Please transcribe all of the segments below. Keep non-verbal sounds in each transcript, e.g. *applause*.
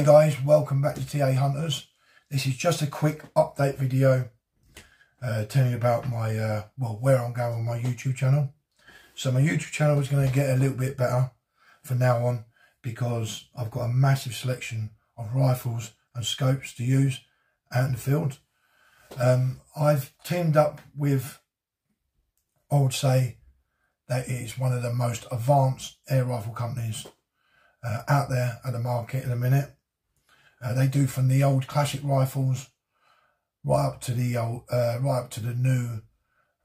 Hi guys, welcome back to TA Hunters. This is just a quick update video uh, telling you about my, uh, well, where I'm going on my YouTube channel. So my YouTube channel is going to get a little bit better from now on because I've got a massive selection of rifles and scopes to use out in the field. Um, I've teamed up with, I would say, that is one of the most advanced air rifle companies uh, out there at the market in a minute. Uh, they do from the old classic rifles right up to the old, uh, right up to the new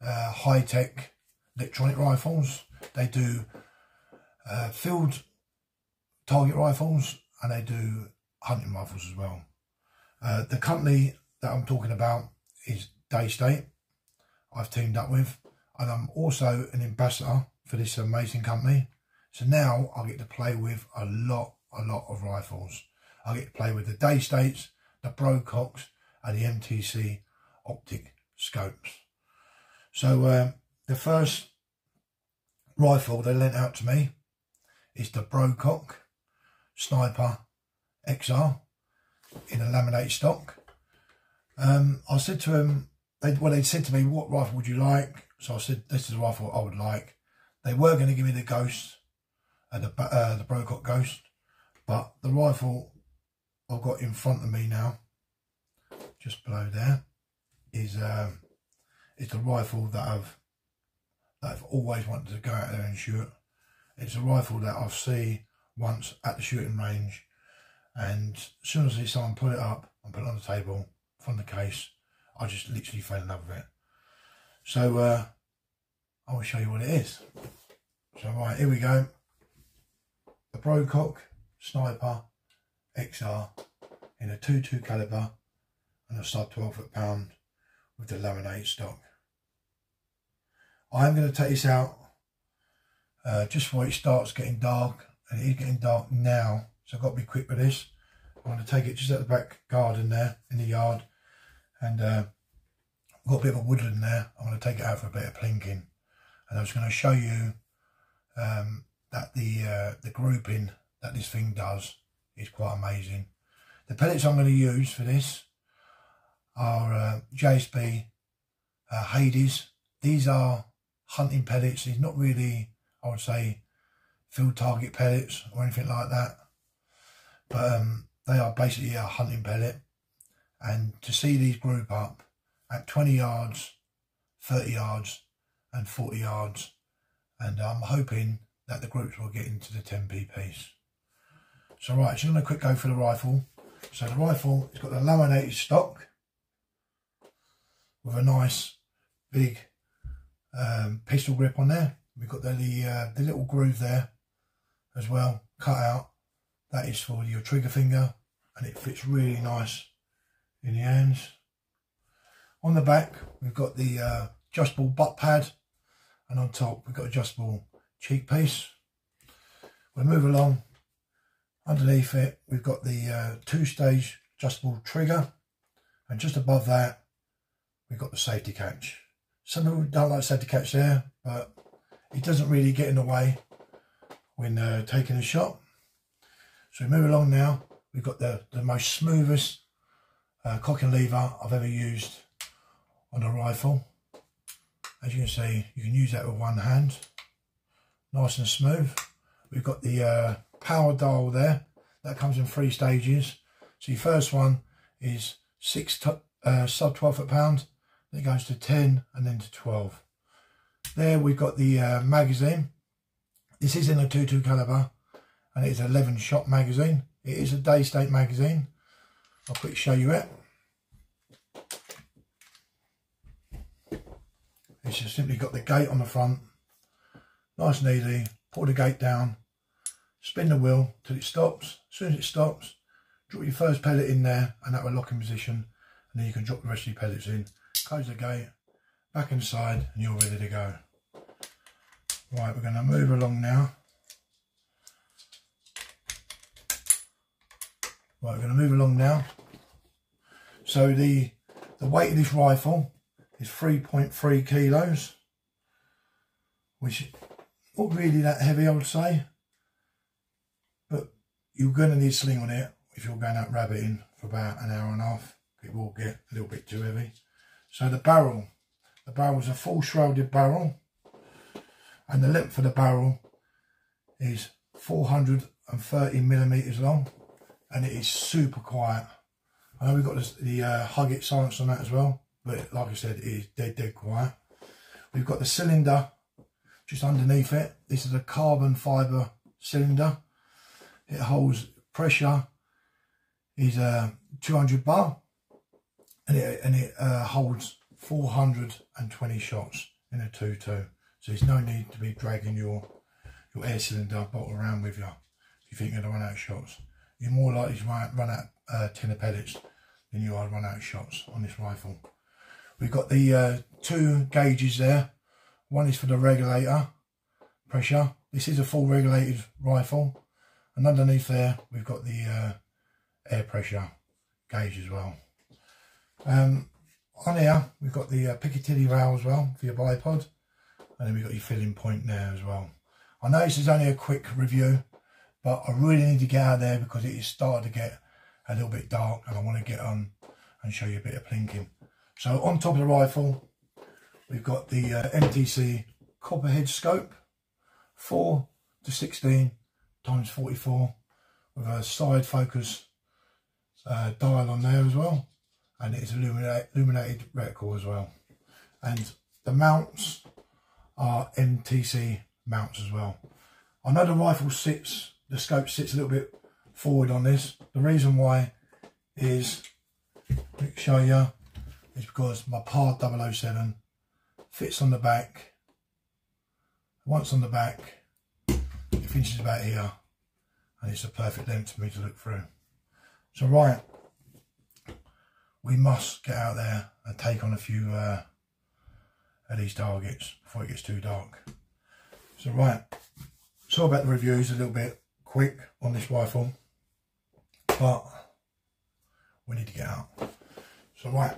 uh, high tech electronic rifles. They do uh, field target rifles and they do hunting rifles as well. Uh, the company that I'm talking about is Daystate. I've teamed up with, and I'm also an ambassador for this amazing company. So now I get to play with a lot, a lot of rifles. I get to play with the Daystates, the Brococks, and the MTC optic scopes. So uh, the first rifle they lent out to me is the Brocock Sniper XR in a laminate stock. Um, I said to them, they, well, they said to me, what rifle would you like? So I said, this is the rifle I would like. They were going to give me the Ghost, uh, the, uh, the Brocock Ghost, but the rifle I've got in front of me now, just below there, is um, is the rifle that I've that I've always wanted to go out there and shoot. It's a rifle that I've seen once at the shooting range, and as soon as I see someone put it up and put it on the table from the case, I just literally fell in love with it. So uh, I will show you what it is. So right, here we go. The Brocock Sniper XR in a 2.2 caliber and a sub 12 foot pound with the laminate stock. I'm going to take this out uh, just before it starts getting dark and it is getting dark now so I've got to be quick with this. I'm going to take it just at the back garden there in the yard and uh, I've got a bit of a woodland there. I'm going to take it out for a bit of plinking and I was going to show you um, that the uh, the grouping that this thing does is quite amazing. The pellets I'm going to use for this are uh, JSB uh, Hades. These are hunting pellets. These not really, I would say, field target pellets or anything like that. But um, they are basically a hunting pellet. And to see these group up at 20 yards, 30 yards and 40 yards. And I'm hoping that the groups will get into the 10p piece. So right, just going to quick go for the rifle. So the rifle, it's got the laminated stock with a nice big um, pistol grip on there. We've got the the, uh, the little groove there as well, cut out. That is for your trigger finger and it fits really nice in the hands. On the back, we've got the uh, adjustable butt pad and on top we've got adjustable cheek piece. We'll move along. Underneath it, we've got the uh, two-stage adjustable trigger and just above that, we've got the safety catch. Some people don't like safety catch there, but it doesn't really get in the way when uh, taking a shot. So we move along now. We've got the, the most smoothest uh, cocking lever I've ever used on a rifle. As you can see, you can use that with one hand. Nice and smooth. We've got the uh, power dial there. That comes in three stages. So your first one is six uh, sub 12 foot pound. Then it goes to 10 and then to 12. There we've got the uh, magazine. This is in a 22 caliber and it's 11 shot magazine. It is a Daystate magazine. I'll quickly show you it. It's just simply got the gate on the front. Nice and easy. Pull the gate down. Spin the wheel till it stops. As soon as it stops, drop your first pellet in there and that will lock in position. And then you can drop the rest of your pellets in. Close the gate. Back inside and you're ready to go. Right, we're going to move along now. Right, we're going to move along now. So the the weight of this rifle is 3.3 kilos, which not really that heavy, I would say. You're going to need sling on it, if you're going out rabbiting for about an hour and a half, it will get a little bit too heavy. So the barrel, the barrel is a full shrouded barrel and the length of the barrel is 430 millimeters long and it is super quiet. I know we've got the, the uh, Huggett silence on that as well, but like I said, it is dead, dead quiet. We've got the cylinder just underneath it. This is a carbon fibre cylinder. It holds pressure is uh, 200 bar and it, and it uh, holds 420 shots in a 2-2. So there's no need to be dragging your, your air cylinder bottle around with you if you think you're going to run out of shots. You're more likely to run, out uh, tin pellets than you are run out of shots on this rifle. We've got the uh, two gauges there. One is for the regulator pressure. This is a full regulated rifle. And underneath there, we've got the uh, air pressure gauge as well. Um, on here, we've got the uh, rail as well for your bipod. And then we've got your filling point there as well. I know this is only a quick review, but I really need to get out there because it is starting to get a little bit dark and I want to get on and show you a bit of plinking. So on top of the rifle, we've got the uh, MTC Copperhead scope, 4 to 16 times 44 with a side focus uh, dial on there as well. And it's illuminated, illuminated reticle as well. And the mounts are MTC mounts as well. I know the rifle sits the scope sits a little bit forward on this. The reason why is let me show you is because my PARD 007 fits on the back once on the back it finishes about here and it's a perfect length for me to look through so right, we must get out there and take on a few uh, of these targets before it gets too dark. So right, sorry about the reviews a little bit quick on this rifle, but we need to get out. So right,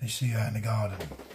let's see you out in the garden.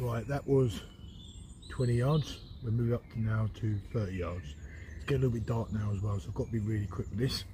Right, that was 20 yards. We're moving up to now to 30 yards. It's getting a little bit dark now as well, so I've got to be really quick with this.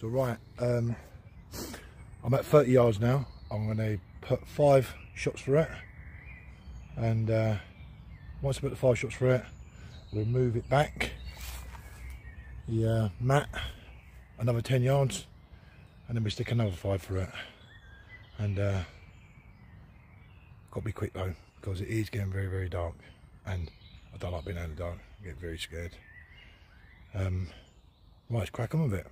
So right, um, I'm at 30 yards now. I'm going to put five shots for it. And uh, once I put the five shots for it, we'll move it back. The uh, mat, another 10 yards. And then we stick another five for it. And uh, got to be quick though, because it is getting very, very dark. And I don't like being out in the dark. I get very scared. Um, right, let's crack on with it.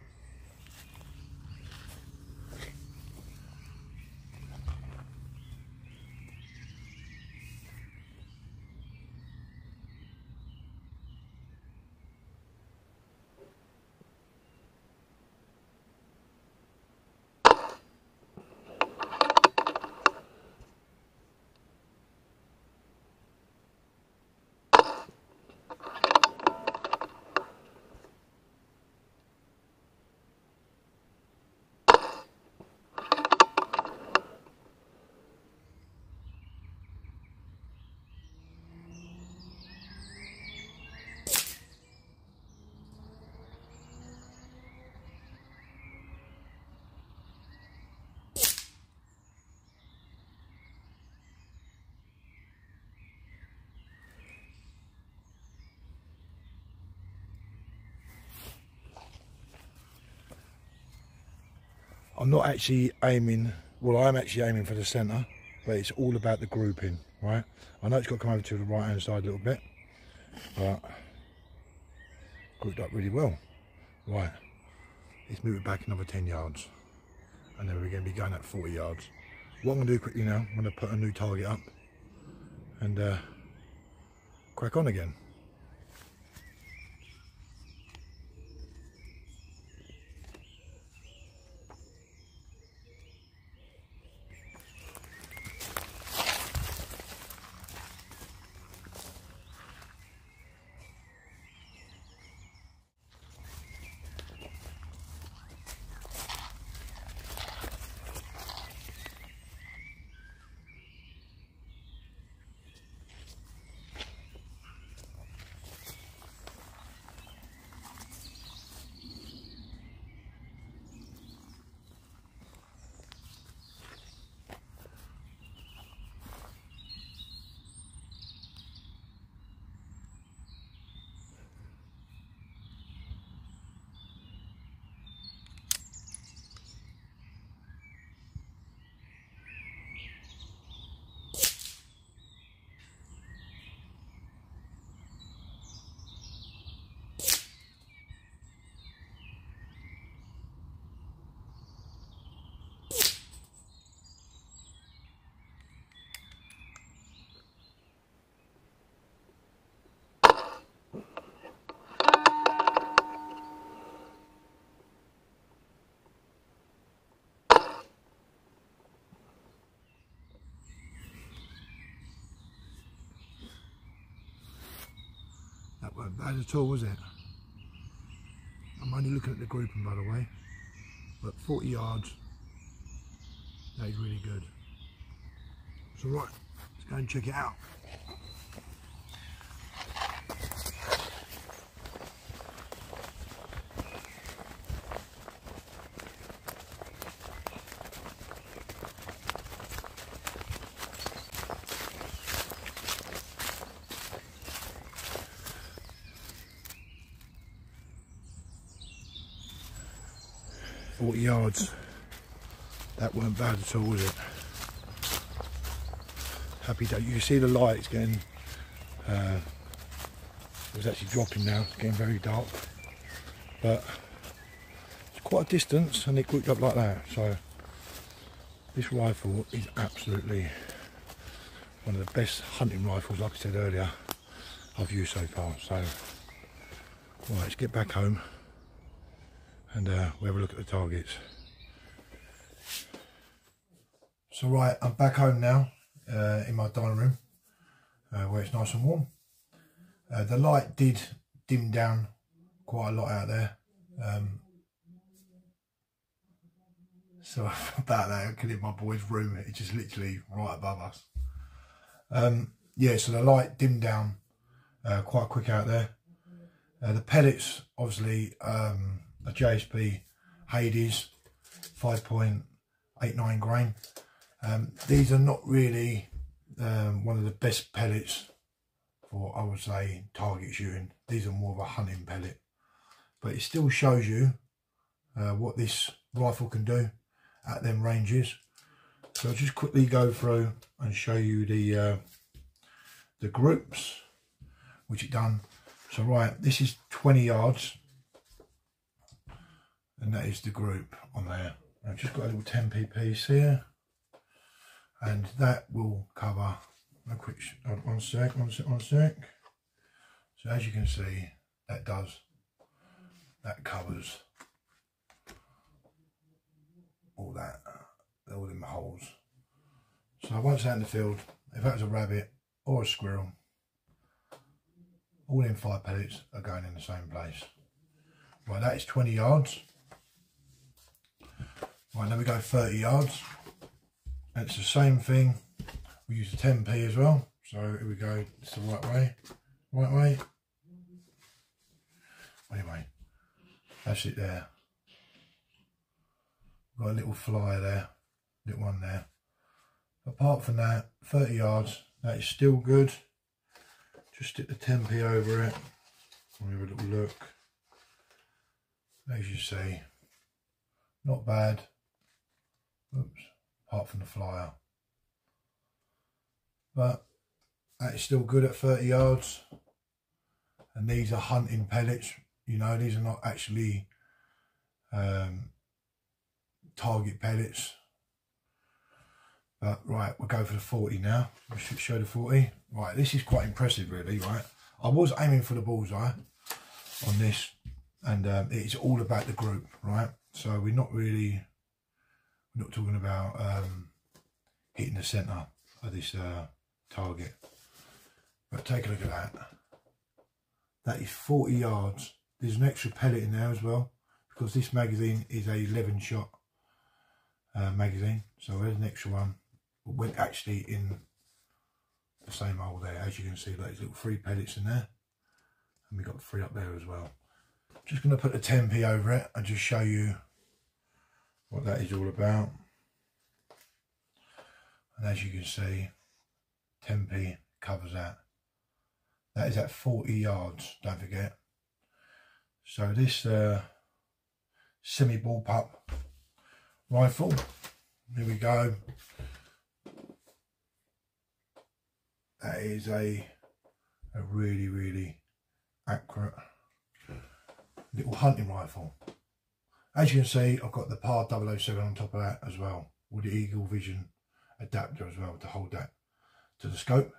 I'm not actually aiming, well I am actually aiming for the centre, but it's all about the grouping, right? I know it's got to come over to the right hand side a little bit, but grouped up really well. Right, let's move it back another 10 yards, and then we're going to be going at 40 yards. What I'm going to do quickly now, I'm going to put a new target up, and uh, crack on again. That weren't bad at all, was it? I'm only looking at the grouping, by the way. But 40 yards, that is really good. So right, let's go and check it out. 40 yards. That weren't bad at all, was it? Happy day. You can see the lights getting, uh, it was actually dropping now, it's getting very dark. But it's quite a distance and it grouped up like that. So this rifle is absolutely one of the best hunting rifles, like I said earlier, I've used so far. So, right, let's get back home and uh, we'll have a look at the targets. So right, I'm back home now uh, in my dining room uh, where it's nice and warm. Uh, the light did dim down quite a lot out there. Um, so *laughs* about that, I could in my boy's room, it's just literally right above us. Um, yeah, so the light dimmed down uh, quite quick out there. Uh, the pellets, obviously, um, a JSB Hades 5.89 grain. Um, these are not really um, one of the best pellets for, I would say, target shooting. These are more of a hunting pellet. But it still shows you uh, what this rifle can do at them ranges. So I'll just quickly go through and show you the uh, the groups which it done. So right, this is 20 yards and that is the group on there. I've just got a little 10p piece here and that will cover a quick one sec, one sec, one sec. So as you can see, that does that covers all that, all them holes. So once out in the field, if that was a rabbit or a squirrel, all in five pellets are going in the same place. Right, that is 20 yards. Right, then we go 30 yards. It's the same thing. We use the 10p as well. So here we go, it's the right way. Right way. Anyway, that's it there. Got a little flyer there, little one there. Apart from that, 30 yards, that is still good. Just stick the 10p over it. We'll have a little look. As you see, not bad. Oops, apart from the flyer. But that is still good at 30 yards. And these are hunting pellets. You know, these are not actually um, target pellets. But right, we'll go for the 40 now. We should show the 40. Right, this is quite impressive really, right? I was aiming for the bullseye on this and um, it's all about the group, right? So we're not really, we're not talking about um, hitting the centre of this uh, target. But take a look at that. That is 40 yards. There's an extra pellet in there as well because this magazine is a 11 shot uh, magazine. So there's an extra one. But went actually in the same hole there. As you can see, there's little three pellets in there. And we got three up there as well. Just going to put a 10p over it and just show you what that is all about. And as you can see, 10p covers that. That is at 40 yards, don't forget. So this uh, semi-bullpup rifle. Here we go. That is a, a really, really accurate little hunting rifle. As you can see, I've got the PARD 007 on top of that as well, with the Eagle Vision adapter as well to hold that to the scope.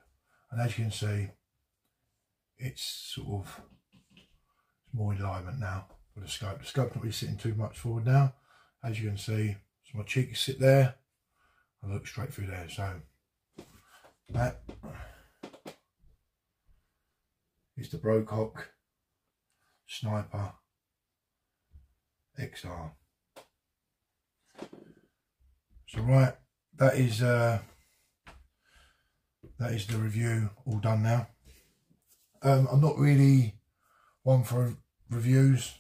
And as you can see, it's sort of it's more alignment now for the scope. The scope's not really sitting too much forward now as you can see so my cheeks sit there I look straight through there so that is the Brocock Sniper XR so right that is uh, that is the review all done now um, I'm not really one for reviews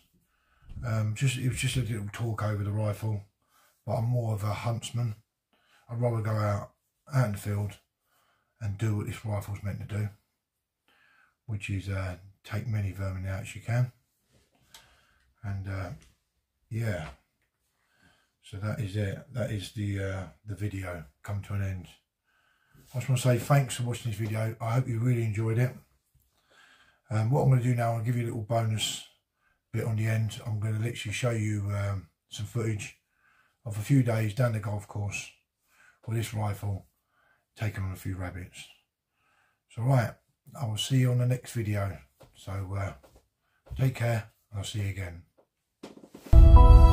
um, just it was just a little talk over the rifle, but I'm more of a huntsman. I'd rather go out out in the field and do what this rifle's meant to do, which is uh, take many vermin out as you can. And uh, yeah, so that is it. That is the uh, the video come to an end. I just want to say thanks for watching this video. I hope you really enjoyed it. Um, what I'm going to do now, I'll give you a little bonus bit on the end, I'm going to literally show you um, some footage of a few days down the golf course with this rifle taking on a few rabbits. So right, I will see you on the next video. So uh, take care, I'll see you again you